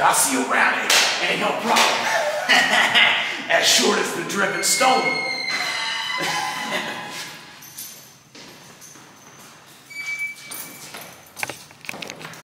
I'll see you around here. Ain't no problem. as short as the driven stone.